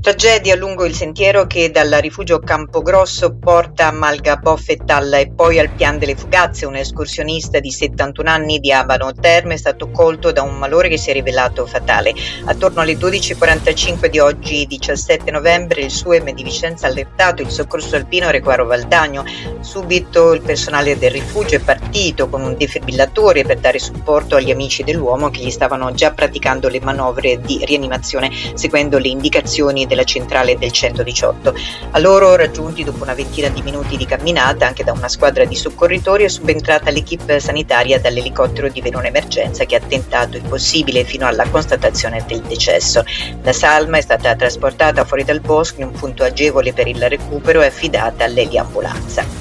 Tragedia lungo il sentiero che dal rifugio Campogrosso porta a Malga Boffetal e poi al Pian delle Fugazze. Un escursionista di 71 anni di Abano Terme è stato colto da un malore che si è rivelato fatale. Attorno alle 12.45 di oggi, 17 novembre, il SUEM di Vicenza ha allertato il soccorso alpino Requaro Valdagno. Subito il personale del rifugio è partito con un defibrillatore per dare supporto agli amici dell'uomo che gli stavano già praticando le manovre di rianimazione seguendo le indicazioni della centrale del 118. A loro, raggiunti dopo una ventina di minuti di camminata anche da una squadra di soccorritori, è subentrata l'equipe sanitaria dall'elicottero di Verona Emergenza che ha tentato il possibile fino alla constatazione del decesso. La salma è stata trasportata fuori dal bosco in un punto agevole per il recupero e affidata all'eliambulanza.